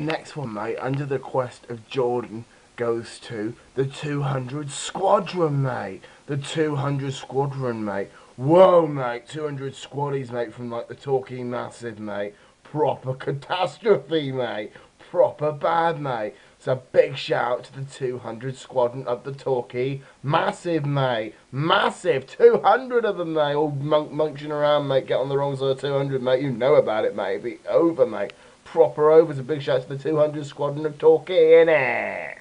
Next one, mate, Under the Quest of Jordan goes to the 200 Squadron, mate. The 200 Squadron, mate. Whoa, mate. 200 squaddies, mate, from like the Torquay Massive, mate. Proper catastrophe, mate. Proper bad, mate. So big shout out to the 200 Squadron of the Torquay Massive, mate. Massive. 200 of them, mate. All monk munching around, mate. Get on the wrong side of 200, mate. You know about it, mate. It Be over, mate. Proper over. So big shout out to the 200 Squadron of Torquay, innit?